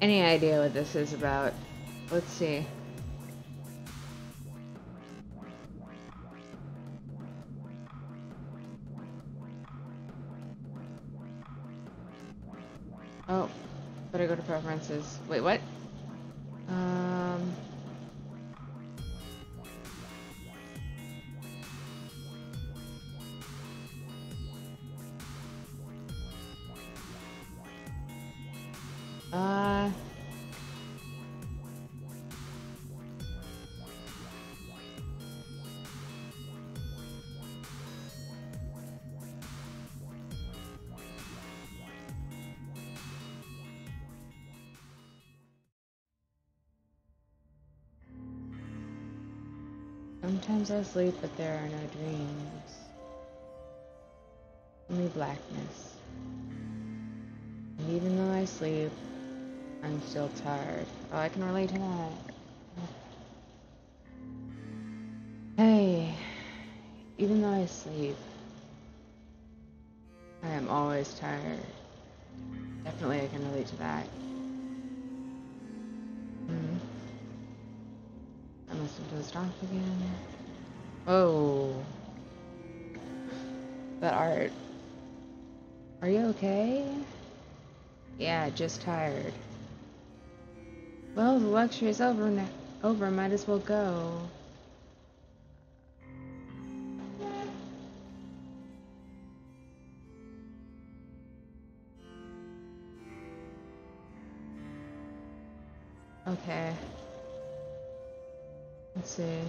any idea what this is about. Let's see. Oh, better go to preferences. Wait, what? Uh. I sleep, but there are no dreams. Only blackness. And even though I sleep, I'm still tired. Oh, I can relate to that. Hey, even though I sleep, I am always tired. Definitely, I can relate to that. Hmm. I must have dozed off again. Oh. That art. Are you okay? Yeah, just tired. Well, the lecture is over now. Over, might as well go. Okay. Let's see.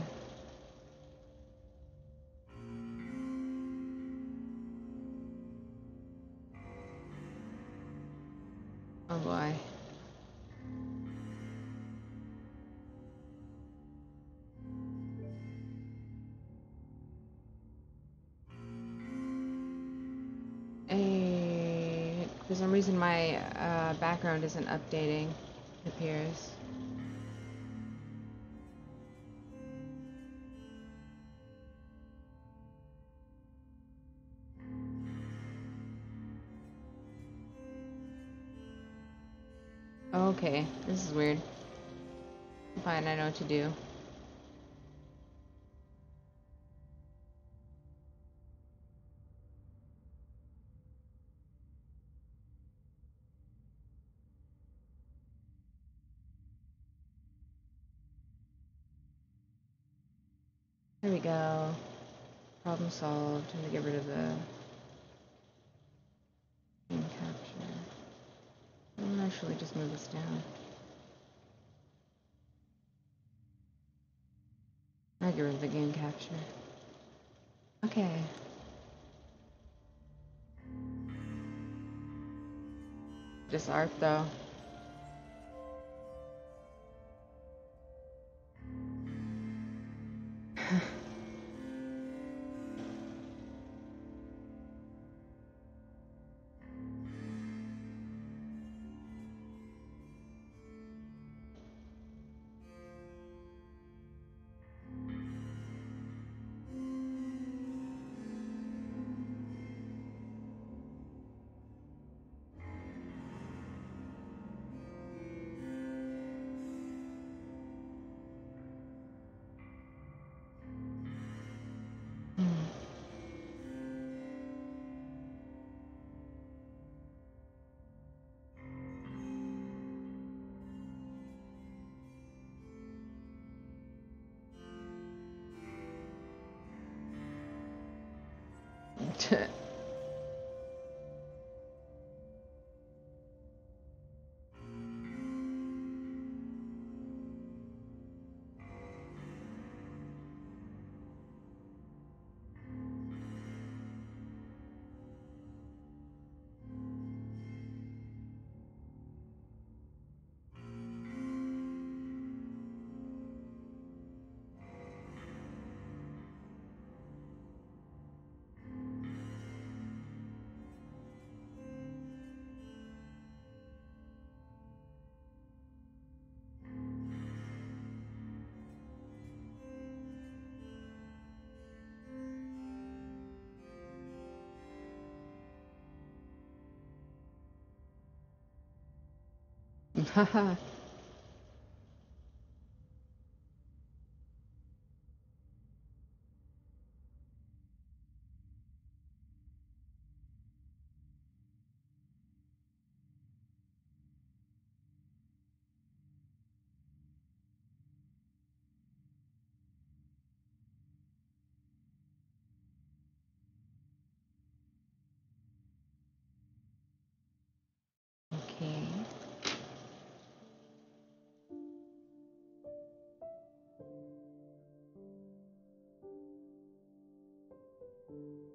Background isn't updating, it appears. Okay, this is weird. Fine, I know what to do. We go. Problem solved. Time to get rid of the game capture. I'll actually just move this down. I get rid of the game capture. Okay. Just art though. to Haha. okay. Uh,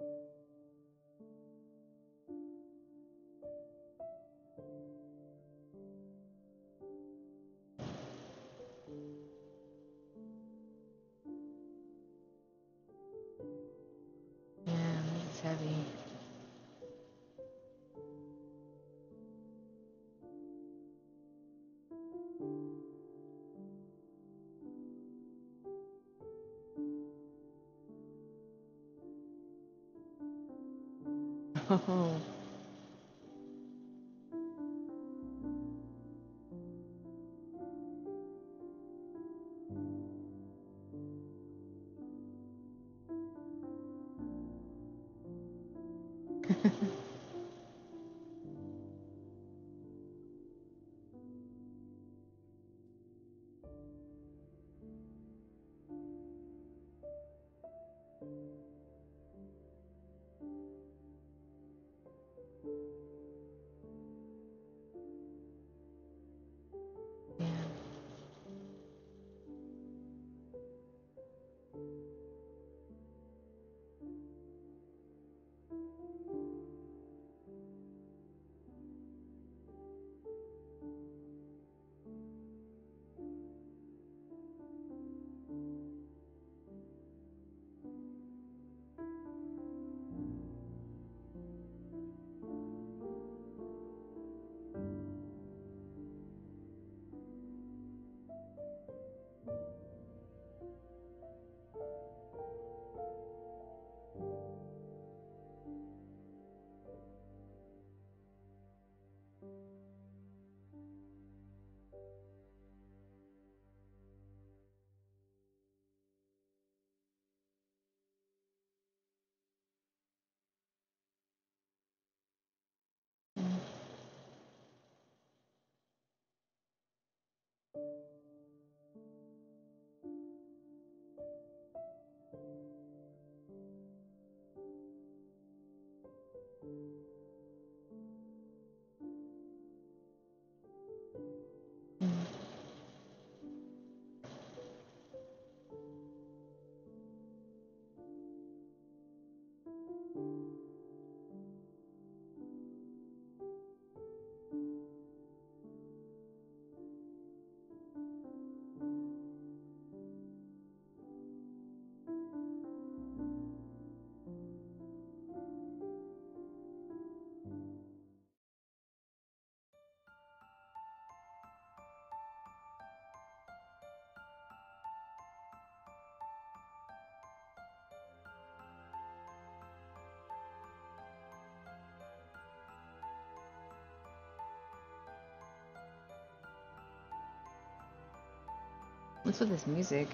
Yeah, Oh. What's with this music?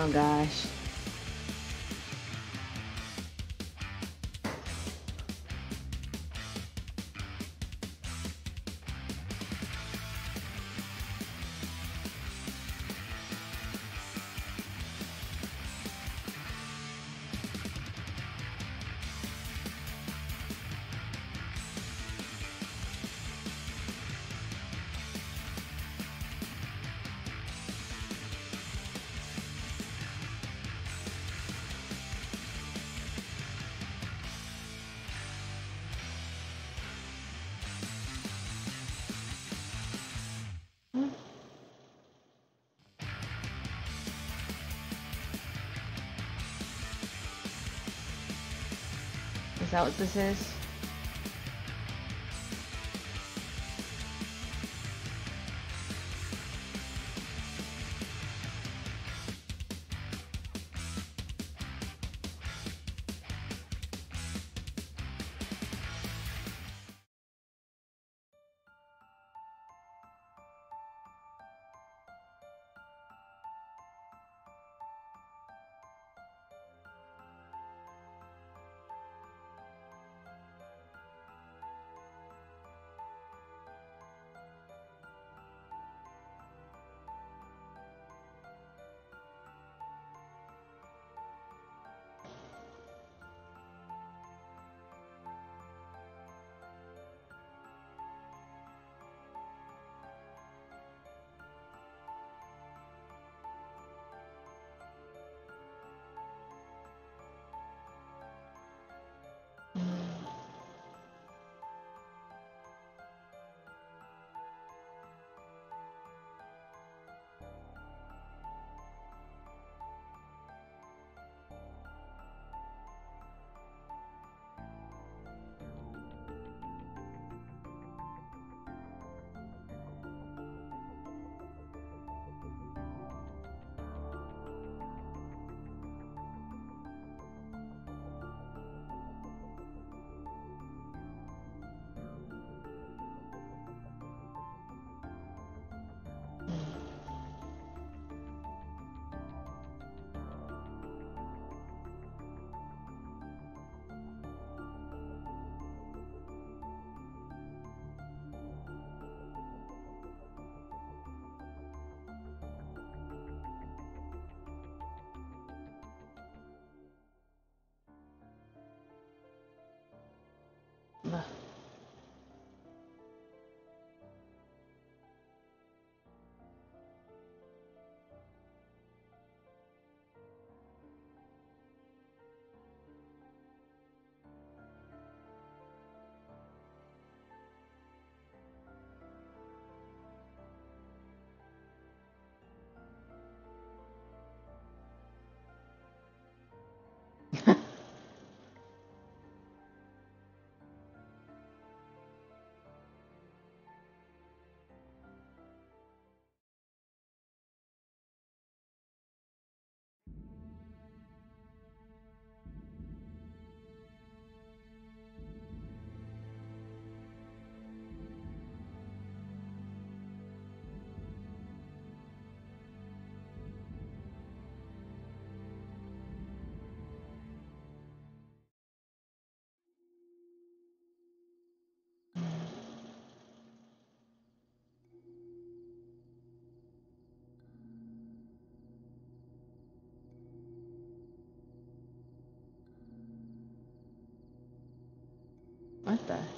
Oh gosh. That what this is? Voilà. What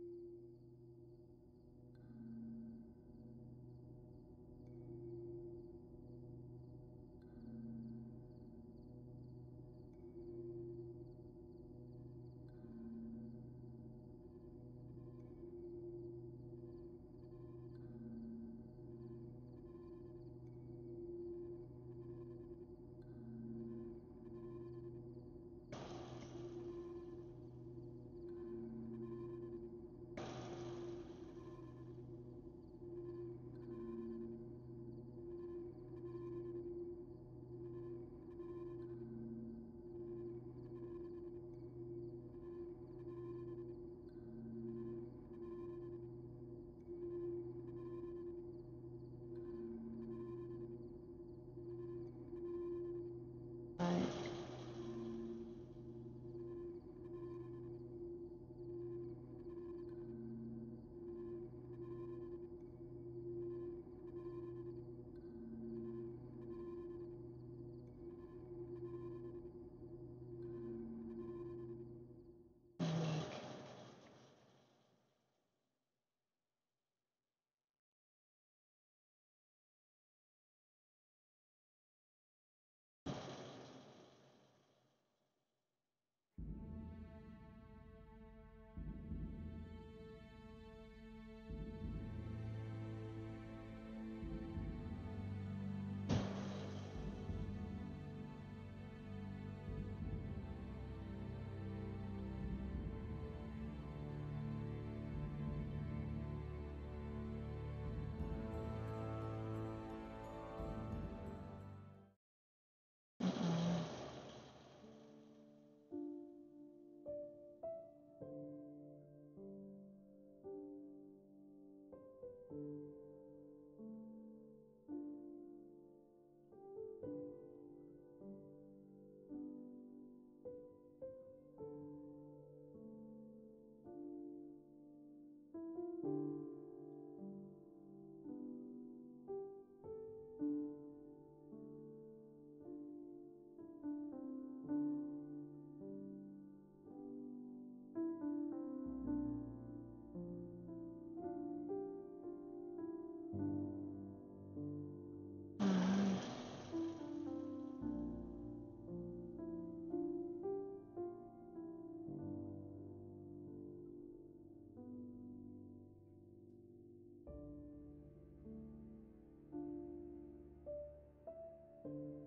Oh.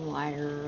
Liar.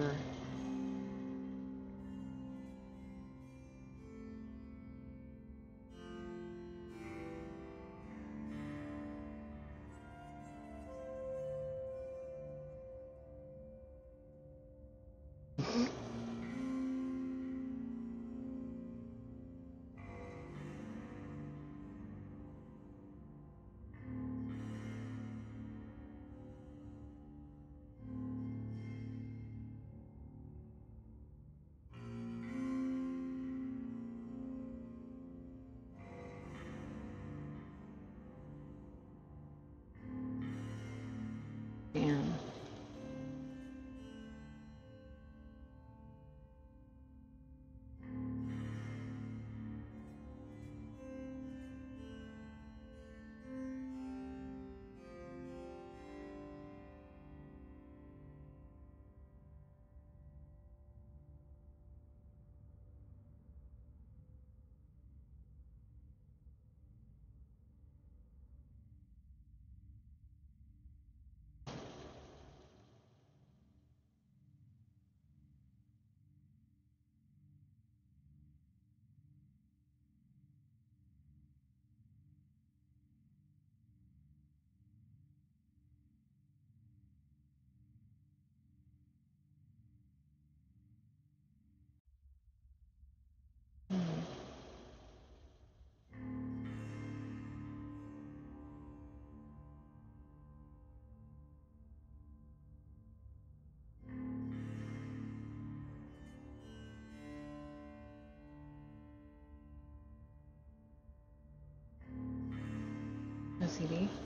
TV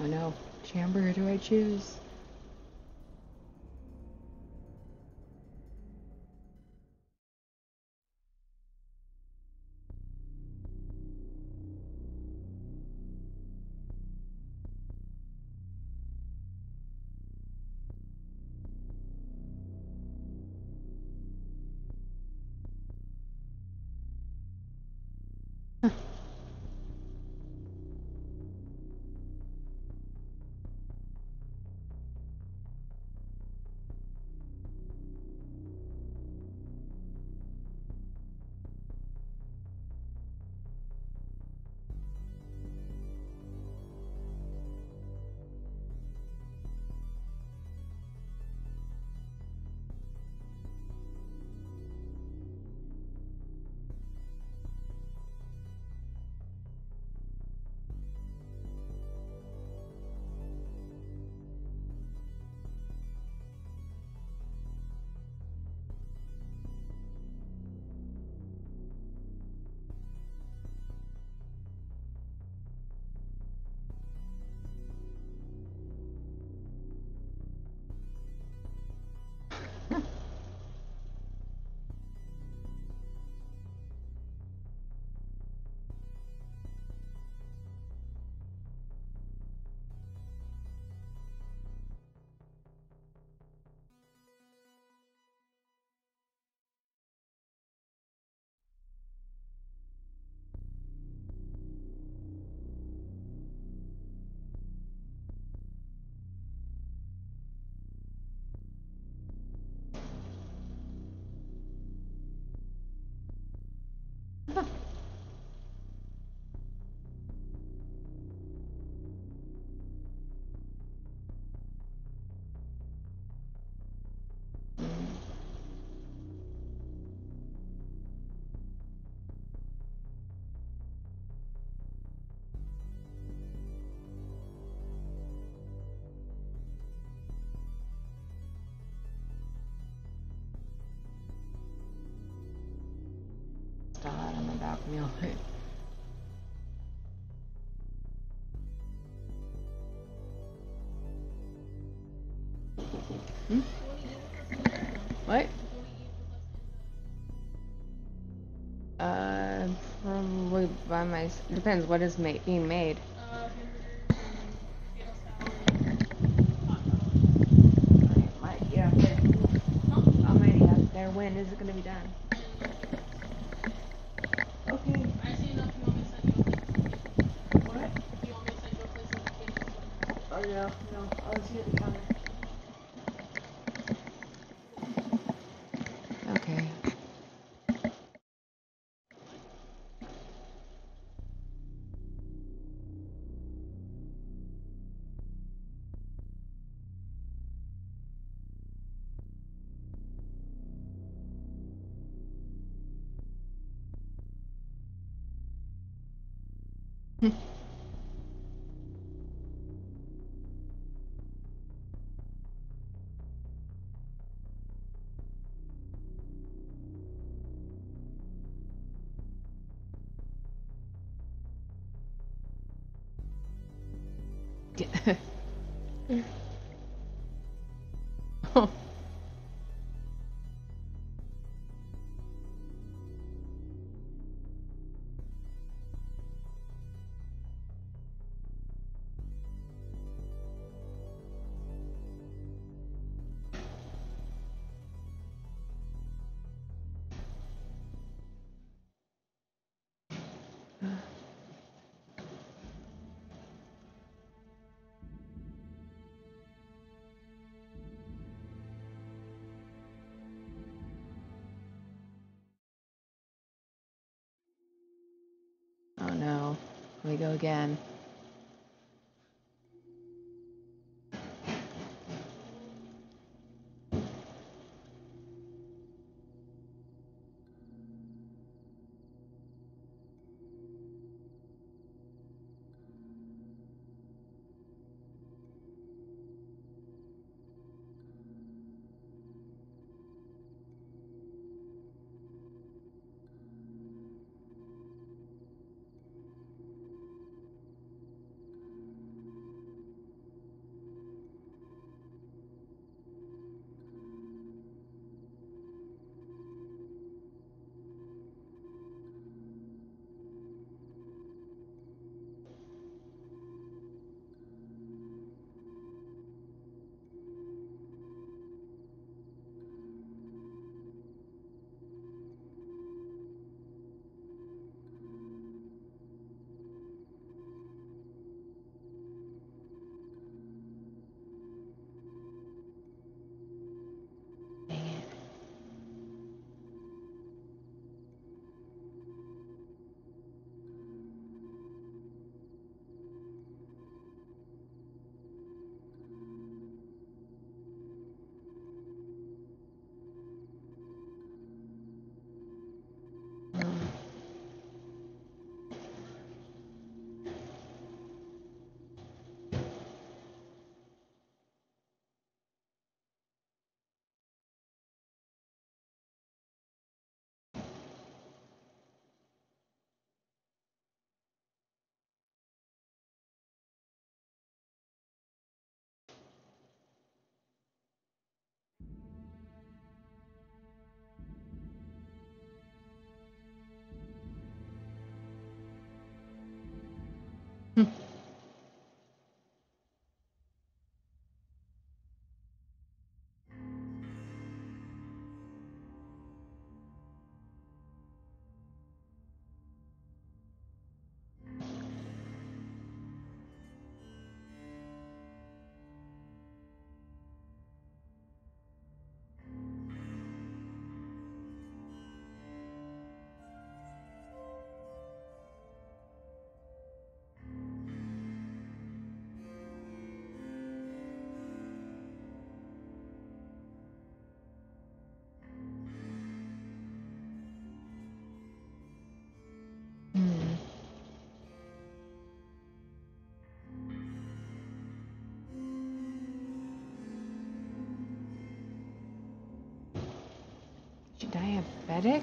Oh no, chamber? Who do I choose? another app meal. hmm? What? Uh, probably by my depends what is ma being made. 嗯。Go again. Diabetic?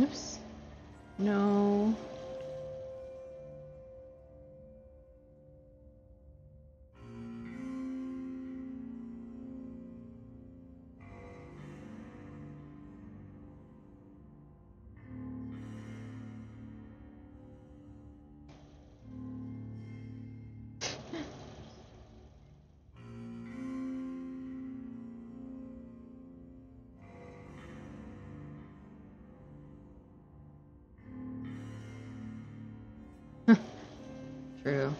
Oops. No. True.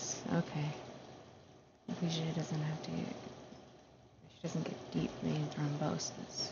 Is. Okay. She doesn't have to she doesn't get deep vein thrombosis.